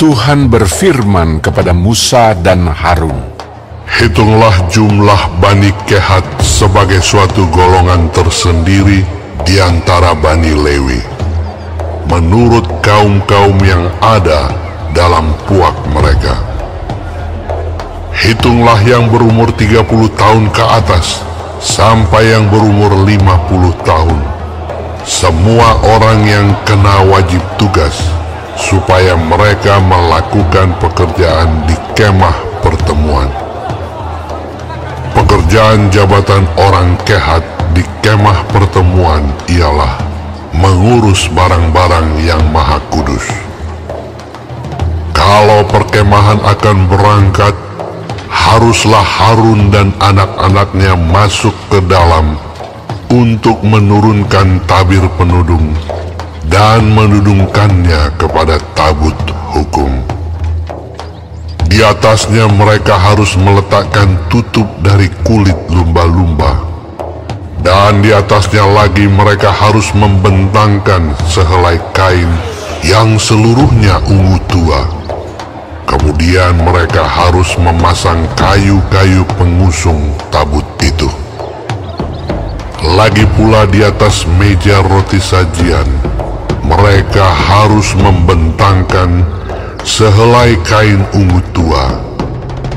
Tuhan berfirman kepada Musa dan Harun, Hitunglah jumlah Bani Kehat sebagai suatu golongan tersendiri di antara Bani Lewi, menurut kaum-kaum yang ada dalam puak mereka. Hitunglah yang berumur 30 tahun ke atas, sampai yang berumur 50 tahun. Semua orang yang kena wajib tugas, supaya mereka melakukan pekerjaan di kemah pertemuan. Pekerjaan jabatan orang kehat di kemah pertemuan ialah mengurus barang-barang yang maha kudus. Kalau perkemahan akan berangkat, haruslah Harun dan anak-anaknya masuk ke dalam untuk menurunkan tabir penudung dan menudungkannya kepada tabut hukum. Di atasnya mereka harus meletakkan tutup dari kulit lumba-lumba. Dan di atasnya lagi mereka harus membentangkan sehelai kain yang seluruhnya ungu tua. Kemudian mereka harus memasang kayu-kayu pengusung tabut itu. Lagi pula di atas meja roti sajian, mereka harus membentangkan sehelai kain ungu tua,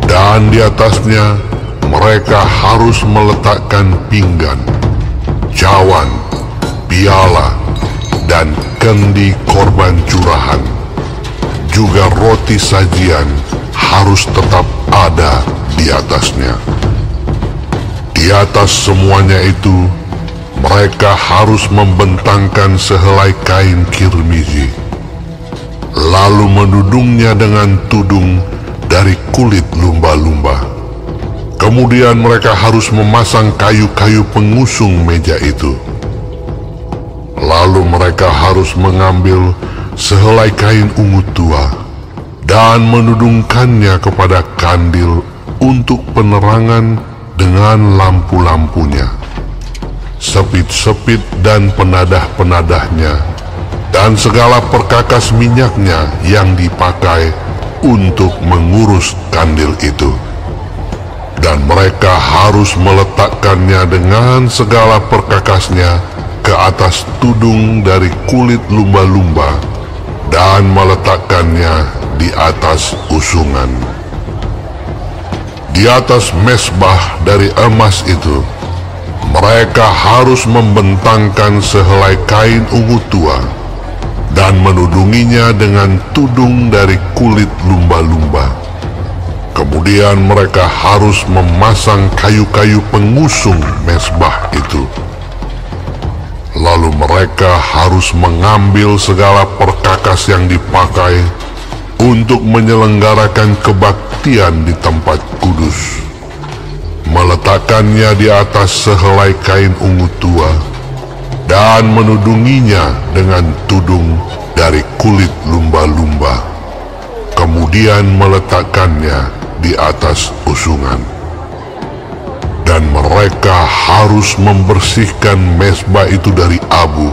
dan di atasnya mereka harus meletakkan pinggan, cawan, piala, dan kendi korban curahan. Juga roti sajian harus tetap ada di atasnya. Di atas semuanya itu, mereka harus membentangkan sehelai kain kirmizi lalu menudungnya dengan tudung dari kulit lumba-lumba. Kemudian mereka harus memasang kayu-kayu pengusung meja itu. Lalu mereka harus mengambil sehelai kain ungu tua dan menudungkannya kepada kandil untuk penerangan dengan lampu-lampunya. Sepit-sepit dan penadah-penadahnya dan segala perkakas minyaknya yang dipakai untuk mengurus kandil itu. Dan mereka harus meletakkannya dengan segala perkakasnya ke atas tudung dari kulit lumba-lumba dan meletakkannya di atas usungan. Di atas mesbah dari emas itu, mereka harus membentangkan sehelai kain ungu tua dan menudunginya dengan tudung dari kulit lumba-lumba. Kemudian mereka harus memasang kayu-kayu pengusung mesbah itu. Lalu mereka harus mengambil segala perkakas yang dipakai untuk menyelenggarakan kebaktian di tempat kudus. Meletakkannya di atas sehelai kain ungu tua, dan menudunginya dengan tudung dari kulit lumba-lumba. Kemudian meletakkannya di atas usungan. Dan mereka harus membersihkan mesbah itu dari abu,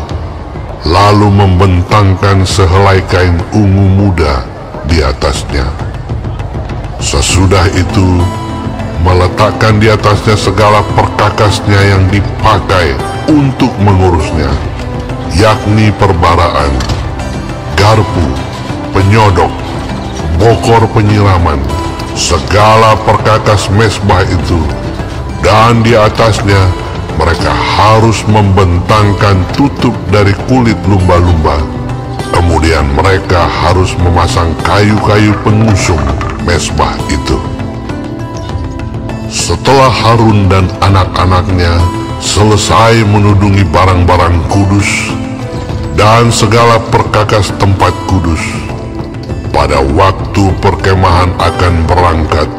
lalu membentangkan sehelai kain ungu muda di atasnya. Sesudah itu, meletakkan di atasnya segala perkakasnya yang dipakai untuk mengurusnya, yakni perbaraan, garpu, penyodok, bokor penyiraman, segala perkakas mesbah itu, dan di atasnya mereka harus membentangkan tutup dari kulit lumba-lumba. Kemudian mereka harus memasang kayu-kayu pengusung mesbah itu. Setelah Harun dan anak-anaknya selesai menudungi barang-barang kudus dan segala perkakas tempat kudus, pada waktu perkemahan akan berangkat,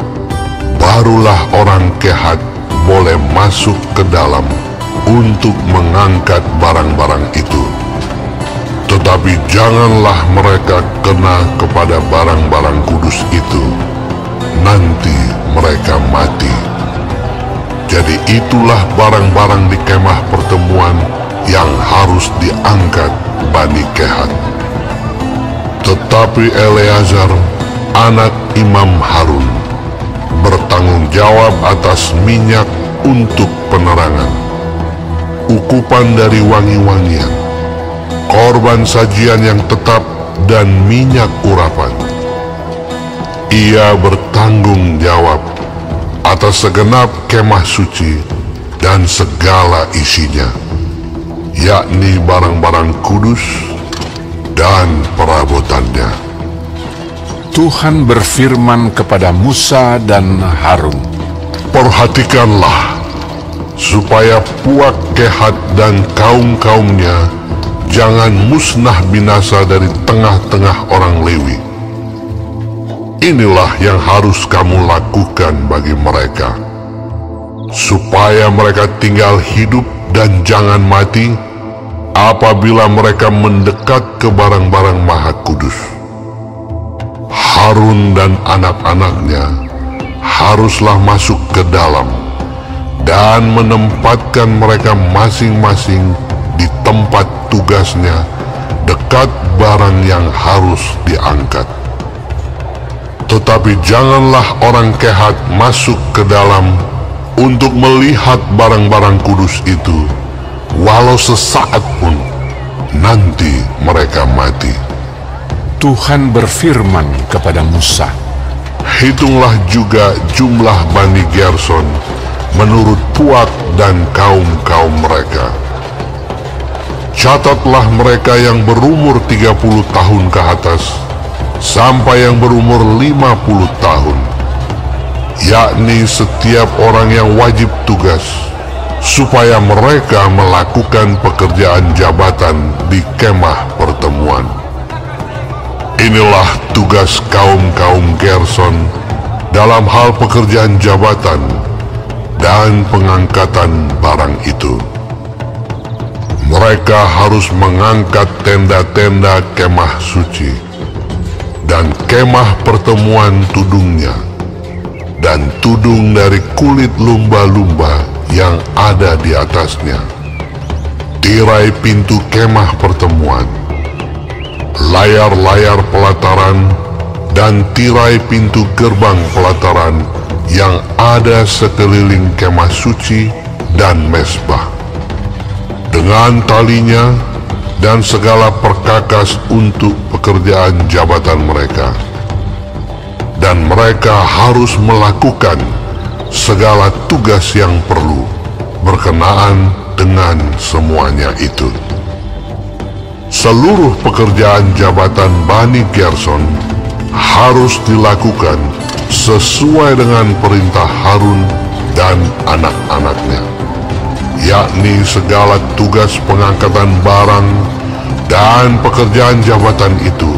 barulah orang kehat boleh masuk ke dalam untuk mengangkat barang-barang itu. Tetapi janganlah mereka kena kepada barang-barang kudus itu. Nanti itulah barang-barang di kemah pertemuan yang harus diangkat Bani Kehat. Tetapi Eleazar, anak Imam Harun, bertanggung jawab atas minyak untuk penerangan, ukupan dari wangi-wangian, korban sajian yang tetap dan minyak urapan. Ia bertanggung jawab atas segenap kemah suci dan segala isinya, yakni barang-barang kudus dan perabotannya. Tuhan berfirman kepada Musa dan Harun, Perhatikanlah, supaya puak kehat dan kaum-kaumnya jangan musnah binasa dari tengah-tengah orang Lewi. Inilah yang harus kamu lakukan bagi mereka, supaya mereka tinggal hidup dan jangan mati apabila mereka mendekat ke barang-barang maha kudus. Harun dan anak-anaknya haruslah masuk ke dalam dan menempatkan mereka masing-masing di tempat tugasnya dekat barang yang harus diangkat. Tetapi janganlah orang kehat masuk ke dalam untuk melihat barang-barang kudus itu, walau sesaat pun nanti mereka mati. Tuhan berfirman kepada Musa, Hitunglah juga jumlah Bani Gerson menurut puak dan kaum-kaum mereka. Catatlah mereka yang berumur 30 tahun ke atas sampai yang berumur 50 tahun, yakni setiap orang yang wajib tugas, supaya mereka melakukan pekerjaan jabatan di kemah pertemuan. Inilah tugas kaum-kaum Gerson dalam hal pekerjaan jabatan dan pengangkatan barang itu. Mereka harus mengangkat tenda-tenda kemah suci dan kemah pertemuan tudungnya dan tudung dari kulit lumba-lumba yang ada di atasnya. Tirai pintu kemah pertemuan layar-layar pelataran, dan tirai pintu gerbang pelataran yang ada sekeliling kemah suci dan mesbah. Dengan talinya dan segala perkakas untuk pekerjaan jabatan mereka. Dan mereka harus melakukan segala tugas yang perlu berkenaan dengan semuanya itu. Seluruh pekerjaan jabatan Bani Gerson harus dilakukan sesuai dengan perintah Harun dan anak-anaknya, yakni segala tugas pengangkatan barang dan pekerjaan jabatan itu.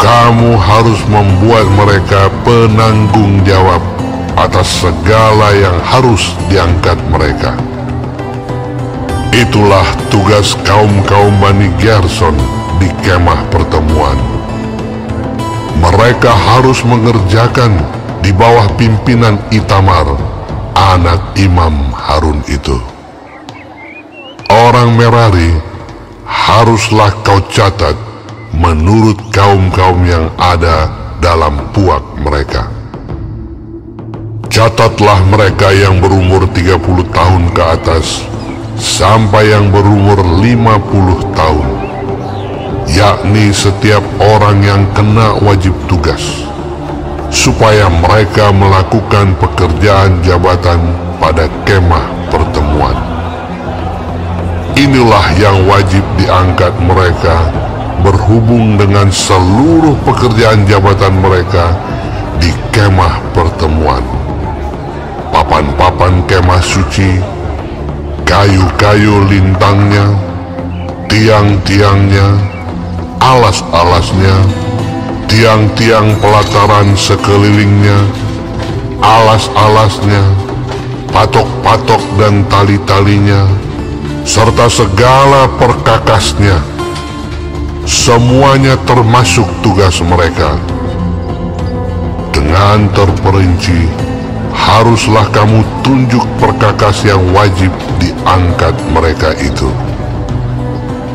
Kamu harus membuat mereka penanggung jawab atas segala yang harus diangkat mereka. Itulah tugas kaum-kaum Bani Gerson di kemah pertemuan. Mereka harus mengerjakan di bawah pimpinan Itamar, anak Imam Harun itu. Orang Merari haruslah kau catat menurut kaum-kaum yang ada dalam puak mereka. Catatlah mereka yang berumur 30 tahun ke atas sampai yang berumur 50 tahun, yakni setiap orang yang kena wajib tugas, supaya mereka melakukan pekerjaan jabatan pada kemah pertemuan. Inilah yang wajib diangkat mereka berhubung dengan seluruh pekerjaan jabatan mereka di kemah pertemuan. Papan-papan kemah suci kayu-kayu lintangnya, tiang-tiangnya, alas-alasnya, tiang-tiang pelataran sekelilingnya, alas-alasnya, patok-patok dan tali-talinya, serta segala perkakasnya. Semuanya termasuk tugas mereka. Dengan terperinci, haruslah kamu tunjuk perkakas yang wajib diangkat mereka itu.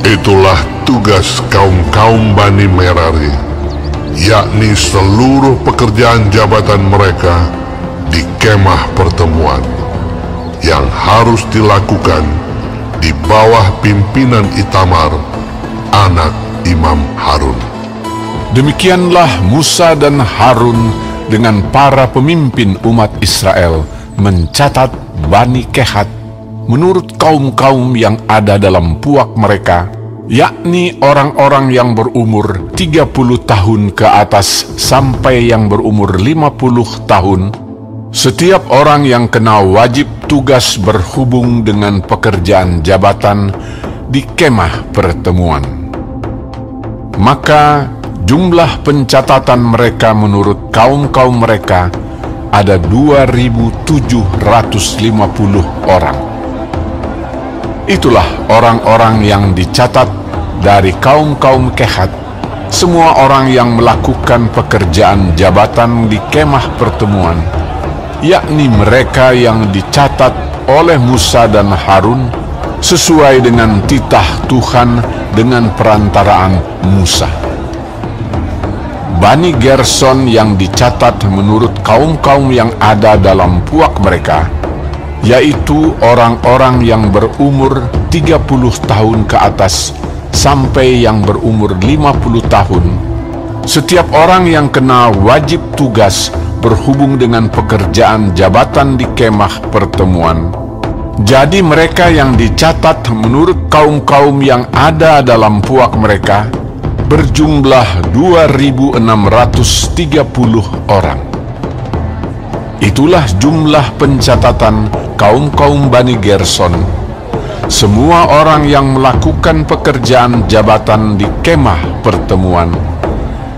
Itulah tugas kaum-kaum Bani Merari, yakni seluruh pekerjaan jabatan mereka di kemah pertemuan yang harus dilakukan di bawah pimpinan Itamar, anak Imam Harun. Demikianlah Musa dan Harun dengan para pemimpin umat Israel mencatat Bani Kehat menurut kaum-kaum yang ada dalam puak mereka, yakni orang-orang yang berumur 30 tahun ke atas sampai yang berumur 50 tahun, setiap orang yang kena wajib tugas berhubung dengan pekerjaan jabatan di kemah pertemuan. Maka jumlah pencatatan mereka menurut kaum-kaum mereka ada 2.750 orang. Itulah orang-orang yang dicatat dari kaum-kaum Kehat, semua orang yang melakukan pekerjaan jabatan di kemah pertemuan, yakni mereka yang dicatat oleh Musa dan Harun sesuai dengan titah Tuhan dengan perantaraan Musa. Bani Gerson yang dicatat menurut kaum-kaum yang ada dalam puak mereka, yaitu orang-orang yang berumur 30 tahun ke atas sampai yang berumur 50 tahun. Setiap orang yang kena wajib tugas berhubung dengan pekerjaan jabatan di kemah pertemuan. Jadi mereka yang dicatat menurut kaum-kaum yang ada dalam puak mereka berjumlah 2.630 orang. Itulah jumlah pencatatan kaum-kaum Bani Gerson, semua orang yang melakukan pekerjaan jabatan di kemah pertemuan,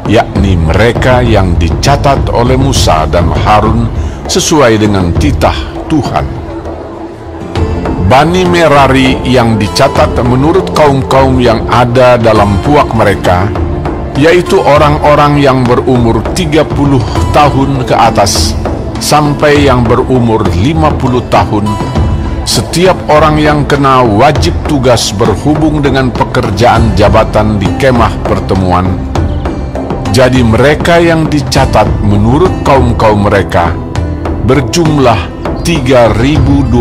yakni mereka yang dicatat oleh Musa dan Harun sesuai dengan titah Tuhan. Bani Merari yang dicatat menurut kaum-kaum yang ada dalam puak mereka, yaitu orang-orang yang berumur 30 tahun ke atas, sampai yang berumur 50 tahun, setiap orang yang kena wajib tugas berhubung dengan pekerjaan jabatan di kemah pertemuan. Jadi mereka yang dicatat menurut kaum-kaum mereka berjumlah 3.200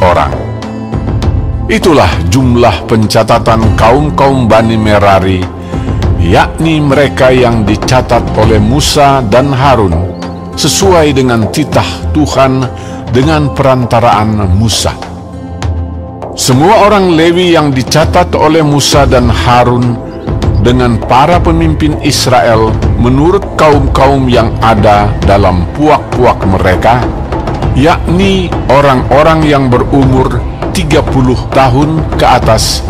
orang. Itulah jumlah pencatatan kaum-kaum Bani Merari, yakni mereka yang dicatat oleh Musa dan Harun sesuai dengan titah Tuhan dengan perantaraan Musa. Semua orang Lewi yang dicatat oleh Musa dan Harun dengan para pemimpin Israel menurut kaum-kaum yang ada dalam puak-puak mereka, yakni orang-orang yang berumur 30 tahun ke atas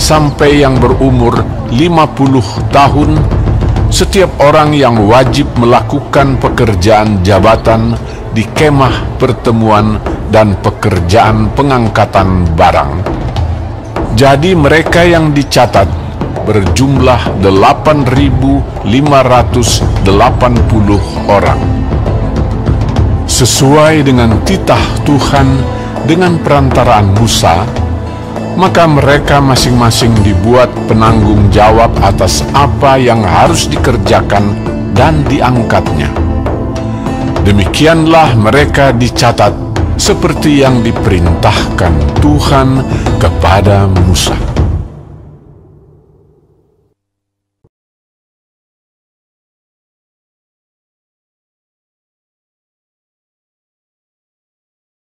sampai yang berumur 50 tahun setiap orang yang wajib melakukan pekerjaan jabatan di kemah pertemuan dan pekerjaan pengangkatan barang. Jadi mereka yang dicatat berjumlah 8.580 orang. Sesuai dengan titah Tuhan dengan perantaraan Musa, maka mereka masing-masing dibuat penanggung jawab atas apa yang harus dikerjakan dan diangkatnya. Demikianlah mereka dicatat seperti yang diperintahkan Tuhan kepada Musa.